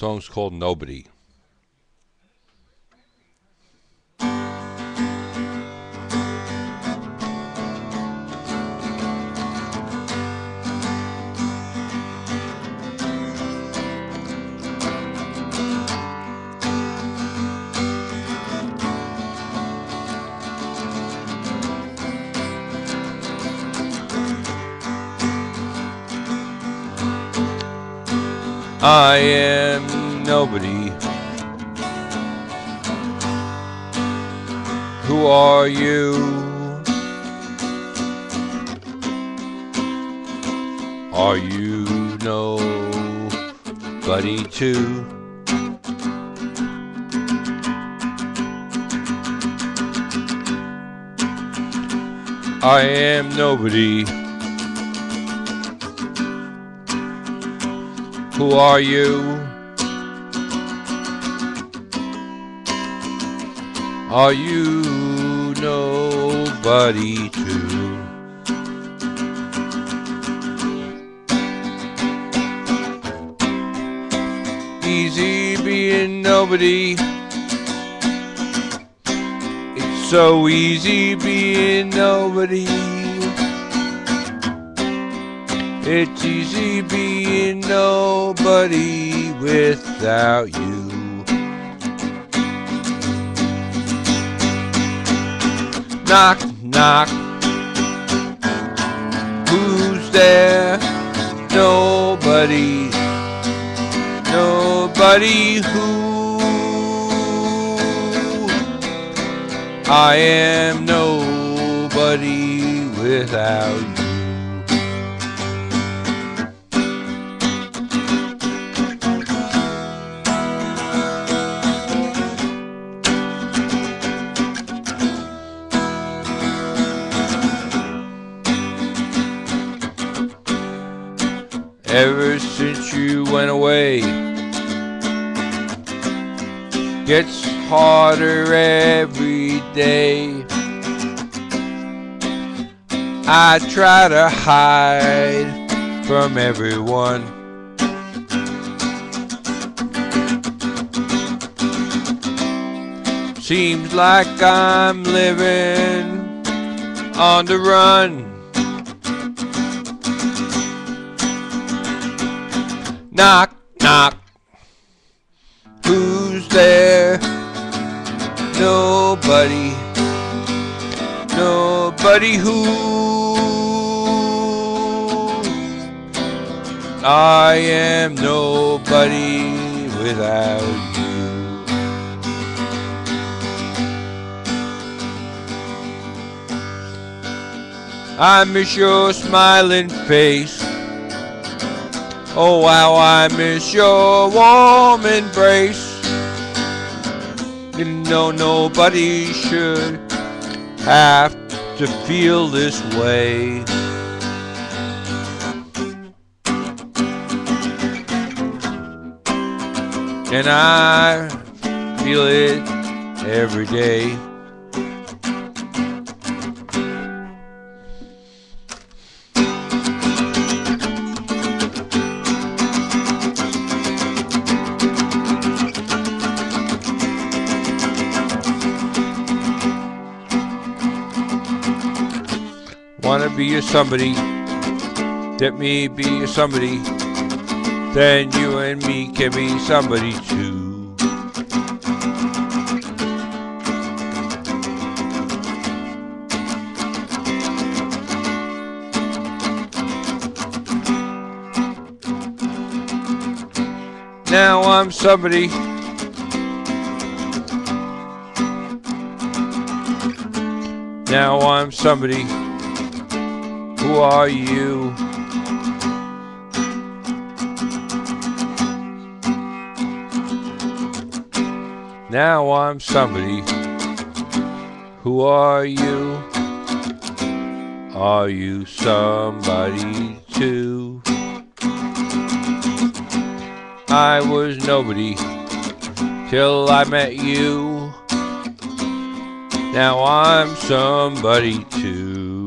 song's called Nobody. I am nobody. Who are you? Are you nobody too? I am nobody. Who are you? Are you nobody too? Easy being nobody. It's so easy being nobody. It's easy being nobody without you. Knock, knock. Who's there? Nobody. Nobody who. I am nobody without you. Ever since you went away. Gets harder every day. I try to hide from everyone. Seems like I'm living on the run. Knock, knock. Who's there? Nobody. Nobody who. I am nobody without you. I miss your smiling face. Oh, how I miss your warm embrace. You know, nobody should have to feel this way. And I feel it every day. Wanna be a somebody, let me be a somebody, then you and me can be somebody too. Now I'm somebody. Now I'm somebody. Who are you? Now I'm somebody. Who are you? Are you somebody too? I was nobody till I met you. Now I'm somebody too.